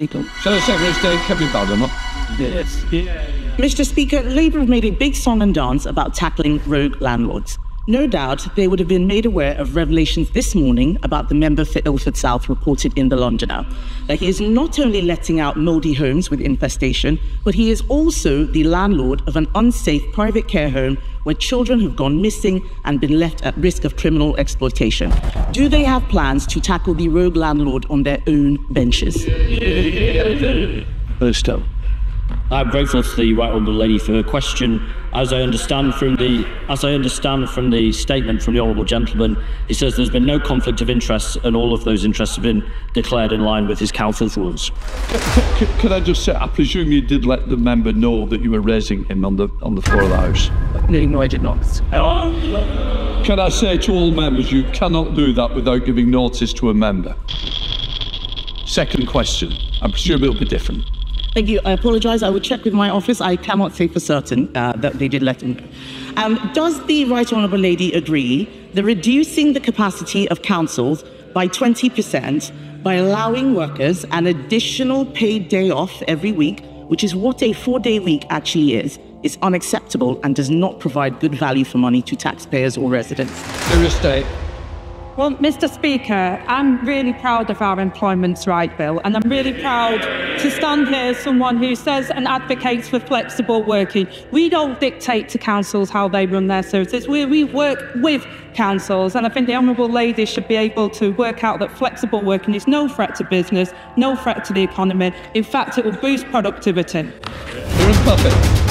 Shall the Secretary of State Kemi Badenoch? Yes. Yeah. Mr. Speaker, Labour have made a big song and dance about tackling rogue landlords. No doubt they would have been made aware of revelations this morning about the member for Ilford South reported in the Londoner. That he is not only letting out mouldy homes with infestation, but he is also the landlord of an unsafe private care home where children have gone missing and been left at risk of criminal exploitation. Do they have plans to tackle the rogue landlord on their own benches? First. I'm grateful to the right honourable lady for her question. As I understand from the as I understand from the statement from the honourable gentleman, he says there's been no conflict of interest and all of those interests have been declared in line with his council's rules. Can Could I just say, I presume you did let the member know that you were raising him on the on the floor of the House. No, no, I did not. Can I say to all members, you cannot do that without giving notice to a member. Second question. I presume it'll be different. Thank you. I apologize. I will check with my office. I cannot say for certain uh, that they did let him go. Um, does the Right Honourable Lady agree that reducing the capacity of councils by 20% by allowing workers an additional paid day off every week, which is what a four day week actually is, is unacceptable and does not provide good value for money to taxpayers or residents? Of State. Well, Mr. Speaker, I'm really proud of our Employment's Right Bill, and I'm really proud to stand here as someone who says and advocates for flexible working. We don't dictate to councils how they run their services, we, we work with councils, and I think the Honourable Lady should be able to work out that flexible working is no threat to business, no threat to the economy. In fact, it will boost productivity. In perfect.